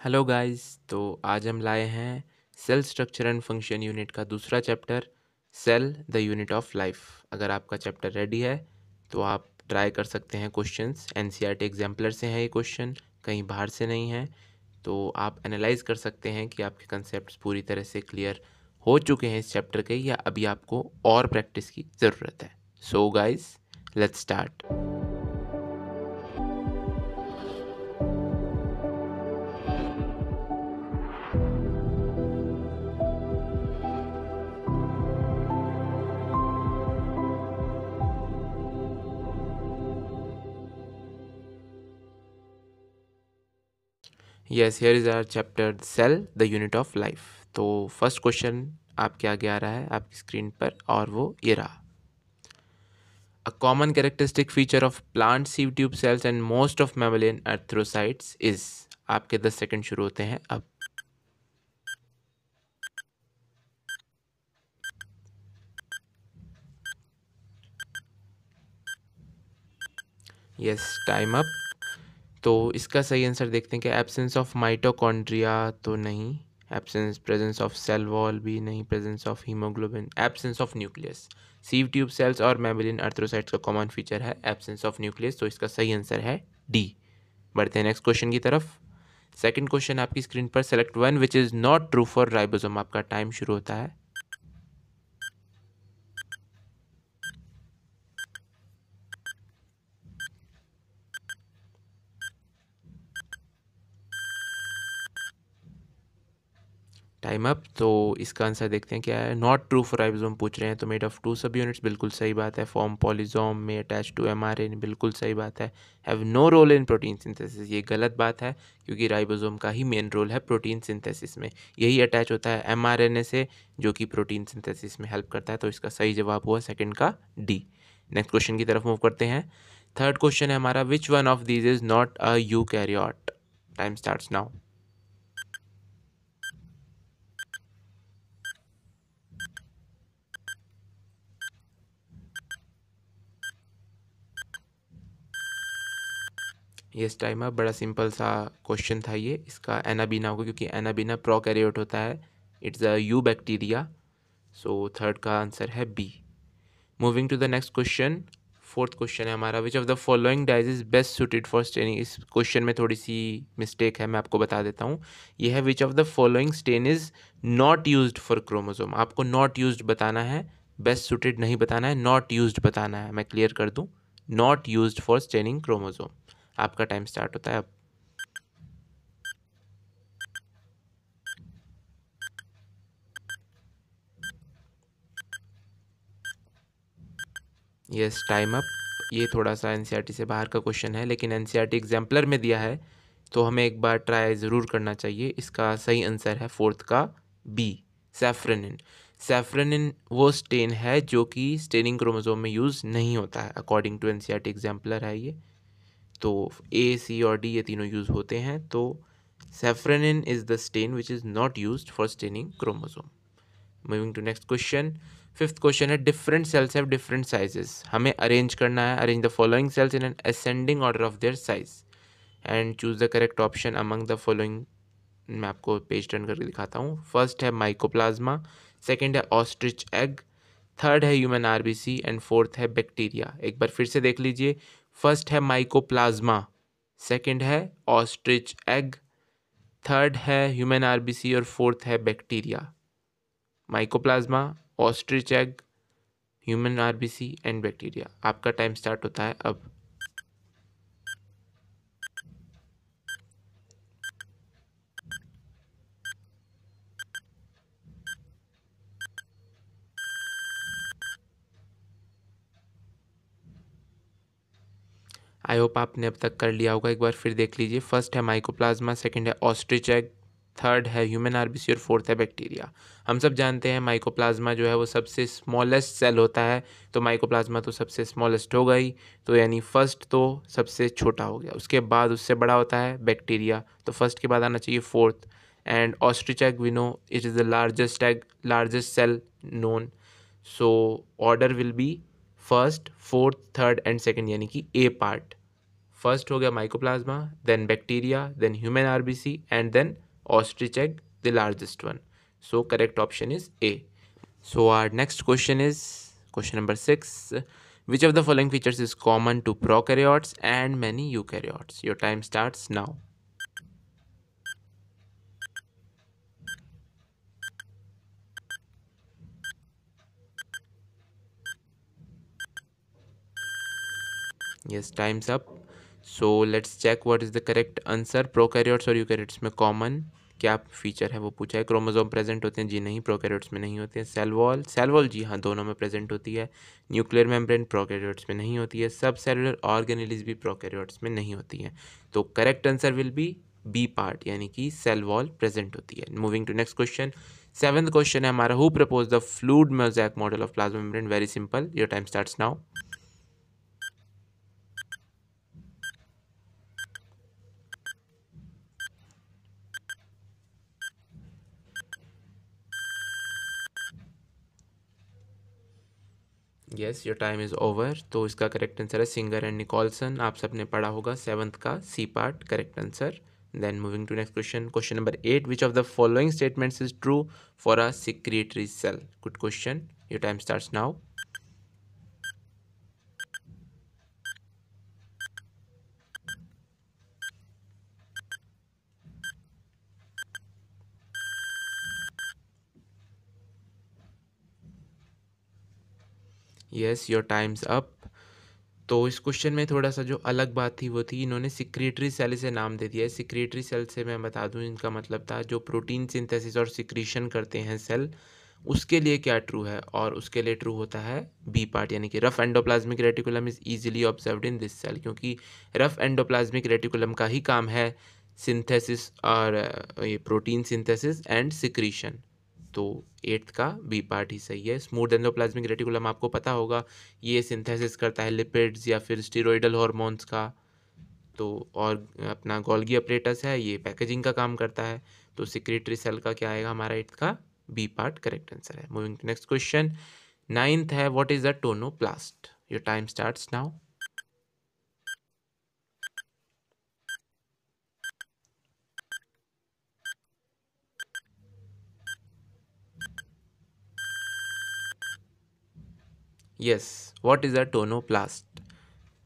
Hello guys तो आज हम लाए हैं cell structure and function unit का दूसरा chapter cell the unit of life अगर आपका चैप्टर रेडी है तो आप ट्राई कर सकते हैं क्वेश्चंस एनसीईआरटी एग्जाम्पलर से हैं ये क्वेश्चन कहीं बाहर से नहीं हैं. तो आप एनालाइज कर सकते हैं कि आपके कंसेप्ट पूरी तरह से क्लियर हो चुके हैं इस चैप्टर के या अभी आपको और प्रैक्टिस की ज़रूरत है. So guys let's start yes here is our chapter cell the unit of life तो फ़र्स्ट क्वेश्चन आपके आगे आ रहा है, आपकी स्क्रीन पर, और वो ये रहा। A common characteristic feature of plant sieve tube cells and most of mammalian erythrocytes is आपके दस सेकंड शुरू होते हैं, अब। यस टाइम अप तो इसका सही आंसर देखते हैं कि एब्सेंस ऑफ़ माइटोकॉन्ड्रिया तो नहीं absence presence of cell wall भी नहीं presence of haemoglobin absence of nucleus sieve tube cells और मेमिलिन अर्थ्रोसाइट्स का कॉमन फीचर है एब्सेंस ऑफ़ न्यूक्लियस तो इसका सही आंसर है डी बढ़ते हैं नेक्स्ट क्वेश्चन की तरफ़. सेकंड क्वेश्चन आपकी स्क्रीन पर select one which is not true for ribosome आपका टाइम शुरू होता है। टाइम अप तो इसका आंसर देखते हैं क्या है। नॉट ट्रू फॉर राइबोसोम पूछ रहे हैं तो made of two subunits बिल्कुल सही बात है। फॉर्म पॉलीजोम में attach to M R N बिल्कुल सही बात है। Have no role in protein synthesis ये गलत बात है, क्योंकि राइबोसोम का ही मेन रोल है प्रोटीन सिंथेसिस में। यही अटैच होता है एम आर एन ए से, जो कि प्रोटीन सिंथेसिस में हेल्प करता है तो इसका सही जवाब हुआ सेकेंड का डी नेक्स्ट क्वेश्चन की तरफ़ मूव करते हैं। थर्ड क्वेश्चन है हमारा which one of these is not a eukaryote time start now yes time अब बड़ा सिंपल सा क्वेश्चन था ये, इसका एनाबीना होगा, क्योंकि एनाबीना प्रोकैरियोट होता है। It's a eubacteria so third का आंसर है B moving to the next question fourth question है हमारा which of the following dyes is best suited for staining इस क्वेश्चन में थोड़ी सी मिस्टेक है, मैं आपको बता देता हूँ। ये है which of the following stain is not use for chromosome आपको नॉट यूज़ बताना है बेस्ट सुटेड नहीं बताना है नॉट यूज़ बताना है। मैं क्लियर कर दूँ not use for staining chromosome आपका टाइम स्टार्ट होता है अब। यस टाइम अप ये थोड़ा सा एन e से बाहर का क्वेश्चन है, लेकिन एनसीआरटी एग्जाम्पलर में दिया है तो हमें एक बार ट्राई ज़रूर करना चाहिए। इसका सही आंसर है फोर्थ का बी सेफ्रेनिन सेफ्रेनिन वो स्टेन है जो कि स्टेनिंग क्रोमोजोम में यूज़ नहीं होता है अकॉर्डिंग टू एन एग्जाम्पलर है ये। तो ए सी और डी ये तीनों यूज़ होते हैं तो safranin is the stain which is not use for staining chromosome moving to next question fifth question है different cells have different sizes हमें अरेंज करना है arrange the following cells in an ascending order of their size and choose the correct option among the following मैं आपको page turn करके दिखाता हूँ. First है माइकोप्लाज्मा सेकेंड है ऑस्ट्रिच एग थर्ड है ह्यूमन आरबीसी एंड फोर्थ है bacteria एक बार फिर से देख लीजिए फ़र्स्ट है माइकोप्लाज्मा सेकंड है ऑस्ट्रिच एग थर्ड है ह्यूमन आरबीसी और फोर्थ है bacteria mycoplasma ostrich egg human RBC and bacteria आपका टाइम स्टार्ट होता है अब। आई होप आपने अब तक कर लिया होगा। एक बार फिर देख लीजिए। फ़र्स्ट है माइकोप्लाज्मा सेकंड है ऑस्ट्रिच एग थर्ड है ह्यूमन आरबीसी और फोर्थ है बैक्टीरिया हम सब जानते हैं माइकोप्लाज्मा जो है वो सबसे स्मॉलेस्ट सेल होता है। तो माइकोप्लाज्मा तो सबसे स्मॉलेस्ट ही तो यानी फ़र्स्ट तो सबसे छोटा हो गया। उसके बाद उससे बड़ा होता है बैक्टीरिया तो फ़र्स्ट के बाद आना चाहिए fourth and ostrich egg we know it is the largest egg largest cell known so order will be first fourth third and second यानी कि ए पार्ट फ़र्स्ट हो गया mycoplasma then bacteria then human RBC and then ostrich egg the largest one so correct option is A so our next question is question number six which of the following features is common to prokaryotes and many eukaryotes? Your time starts now. Yes, time's up. So, let's check what is the correct answer. Prokaryotes और eukaryotes में common क्या feature है वो पूछा है। Chromosome present होते हैं। जी नहीं प्रोकैरियोट्स में नहीं होते हैं। सेल वॉल सेल वॉल जी हाँ दोनों में प्रेजेंट होती है। न्यूक्लियर मेम्ब्रेन प्रोकैरियोट्स में नहीं होती है। सब सेलुलर ऑर्गेनिलीज भी प्रोकैरियोट्स में नहीं होती हैं। तो correct answer will be B part यानी कि सेल वॉल प्रेजेंट होती है। Moving to next question seventh question है हमारा। Who propose the fluid mosaic model of plasma membrane very simple your time starts now yes your time is over तो इसका correct answer है Singer and Nicolson आप सबने पढ़ा होगा seventh का C part correct answer then moving to next question question number eight which of the following statements is true for a secretory cell good question your time start now yes your time's up तो इस question में थोड़ा सा जो अलग बात थी, वो थी, इन्होंने सिक्रेटरी सेल से नाम दे दिया है। सिक्रेटरी सेल से मैं बता दूँ, इनका मतलब था जो प्रोटीन सिंथेसिस और सिक्रीशन करते हैं सेल उसके लिए क्या ट्रू है? और उसके लिए ट्रू होता है बी पार्ट यानी कि rough endoplasmic reticulum is easily observed in this cell क्योंकि रफ एंडोप्लाज्मिक रेटिकुलम का ही काम है सिंथेसिस और ये प्रोटीन सिंथेसिस एंड सिक्रीशन तो एट्थ का बी पार्ट ही सही है। स्मूथ एंडोप्लाज्मिक रेटिकुलम आपको पता होगा, ये सिंथेसिस करता है लिपिड्स या फिर स्टीरोइडल हॉर्मोन्स का। तो और अपना गोल्गी अपरेटस है, ये पैकेजिंग का काम करता है। तो सिक्रेटरी सेल का क्या आएगा? हमारा एट्थ का बी पार्ट करेक्ट आंसर है। Moving to next question ninth है what is the tonoplast your time starts now yes what is a tonoplast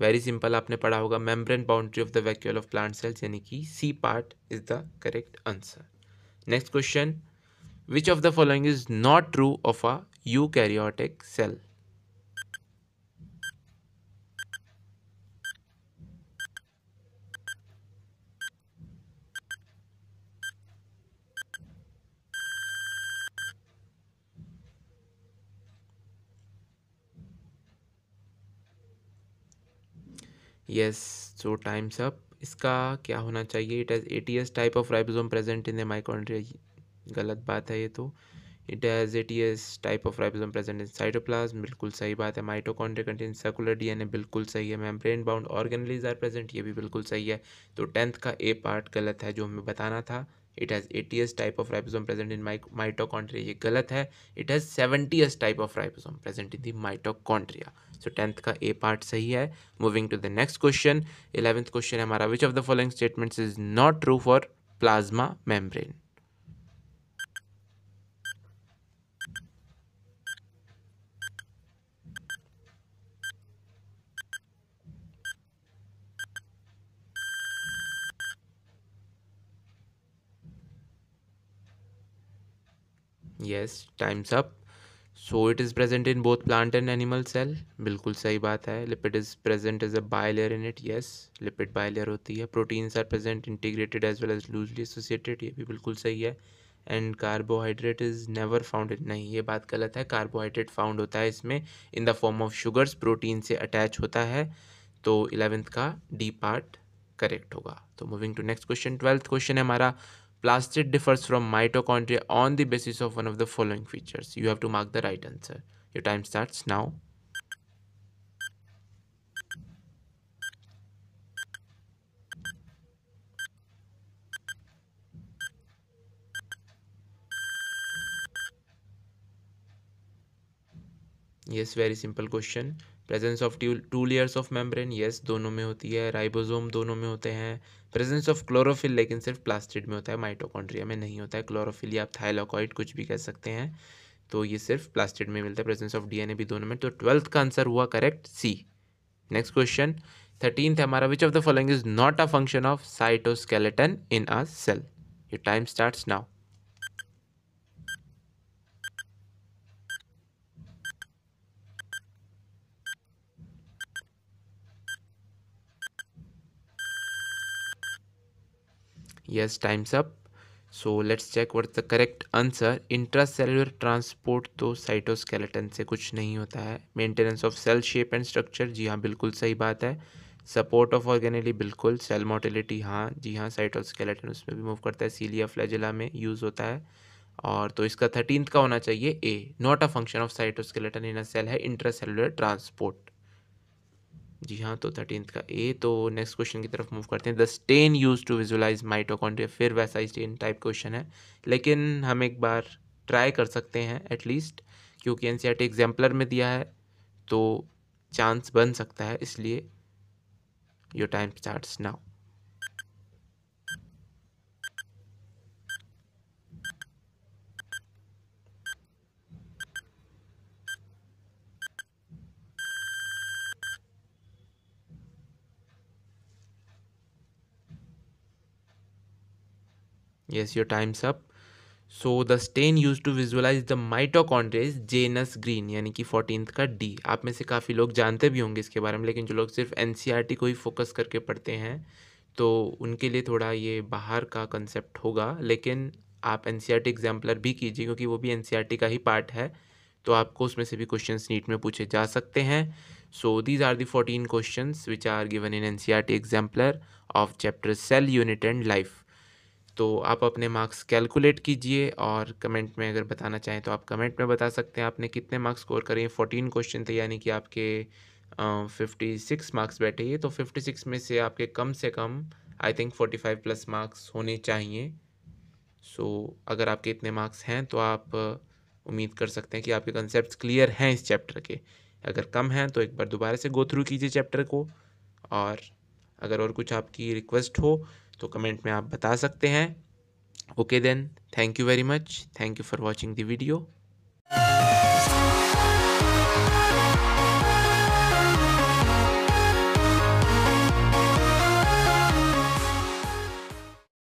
very simple आपने पढ़ा होगा. Membrane boundary of the vacuole of plant cells यानी कि C part is the correct answer next question which of the following is not true of a eukaryotic cell yes so time's up इसका क्या होना चाहिए? It has eighty S type of ribosome present in the mitochondria गलत बात है ये तो। It has eighty S type of ribosome present in cytoplasm बिल्कुल सही बात है। Mitochondria contain circular D N A बिल्कुल सही है। Membrane bound organelles are present ये भी बिल्कुल सही है। तो टेंथ का ए पार्ट गलत है जो हमें बताना था। It has eighty S type of ribosome present in mitochondria ये गलत है। It has seventy S type of ribosome present in the mitochondria so tenth का ए पार्ट सही है। Moving to the next question eleventh question है हमारा। Which of the following statements is not true for plasma membrane yes time's up so it is present in both plant and animal cell बिल्कुल सही बात है। Lipid is present as a bilayer in it yes lipid bilayer होती है। Proteins are present integrated as well as loosely associated ये भी बिल्कुल सही है। And carbohydrate is never found नहीं, ये बात गलत है। कार्बोहाइड्रेट फाउंड होता है इसमें in the form of sugars protein से अटैच होता है। तो इलेवेंथ का डी पार्ट करेक्ट होगा। तो moving to next question twelfth question है हमारा। Plastid differs from mitochondria on the basis of one of the following features. You have to mark the right answer. Your time starts now. Yes, very simple question. Presence of two layers of membrane yes दोनों में होती है। Ribosome दोनों में होते हैं। Presence of chlorophyll लेकिन सिर्फ़ प्लास्टिड में होता है माइटोकॉन्ड्रिया में नहीं होता है। क्लोरोफिल या आप थाइलोकॉइड कुछ भी कह सकते हैं तो ये सिर्फ़ प्लास्टिड में मिलता है। प्रेजेंस ऑफ़ डीएनए भी दोनों में। तो ट्वेल्थ का आंसर हुआ correct C next question thirteen है हमारा। Which of the following is not a function of cytoskeleton in a cell your time starts now yes, time's up. So let's check what the correct answer intracellular transport तो cytoskeleton से कुछ नहीं होता है. Maintenance of cell shape and structure जी हाँ बिल्कुल सही बात है. सपोर्ट ऑफ़ ऑर्गेनली बिल्कुल. सेल मोटिलिटी हाँ. जी हाँ साइटोस्केलेटन उसमें भी मूव करता है. सीलिया फ्लैजिला में यूज़ होता है. और तो इसका थर्टीन का होना चाहिए A not a function of cytoskeleton in a cell है. इंट्रासेलुलर ट्रांसपोर्ट जी हाँ तो थर्टीन का। ए तो नेक्स्ट क्वेश्चन की तरफ़ मूव करते हैं। The stain use to visualise mitochondria फिर वैसा ही स्टेन टाइप क्वेश्चन है। लेकिन हम एक बार ट्राई कर सकते हैं एटलीस्ट क्योंकि एन सी एग्जाम्पलर में दिया है तो चांस बन सकता है, इसलिए your time start now yes, your time's up. So the stain use to visualise the mitochondria Janus green यानी कि फोर्टीन का डी आप में से काफ़ी लोग जानते भी होंगे इसके बारे में, लेकिन जो लोग सिर्फ़ एन e को ही फोकस करके पढ़ते हैं तो उनके लिए थोड़ा ये बाहर का कंसेप्ट होगा, लेकिन आप एन सी एग्जाम्पलर भी कीजिए, क्योंकि वो भी एन e का ही पार्ट है तो आपको उसमें से भी क्वेश्चन नीट में पूछे जा सकते हैं। So these are the fourteen question which are given in N C exemplar of chapter cell unit and life तो आप अपने मार्क्स कैलकुलेट कीजिए और कमेंट में अगर बताना चाहें तो आप कमेंट में बता सकते हैं आपने कितने मार्क्स स्कोर करे फोर्टीन क्वेश्चन थे यानी कि आपके फिफ्टी सिक्स मार्क्स बैठे ये तो फिफ्टी सिक्स में से आपके कम से कम I think forty five plus marks होने चाहिए। सो so, अगर आपके इतने मार्क्स हैं तो आप उम्मीद कर सकते हैं कि आपके कंसेप्ट क्लियर हैं इस चैप्टर के। अगर कम हैं तो एक बार दोबारा से गो थ्रू कीजिए चैप्टर को और अगर और कुछ आपकी रिक्वेस्ट हो तो कमेंट में आप बता सकते हैं। Okay then thank you very much thank you for watching the video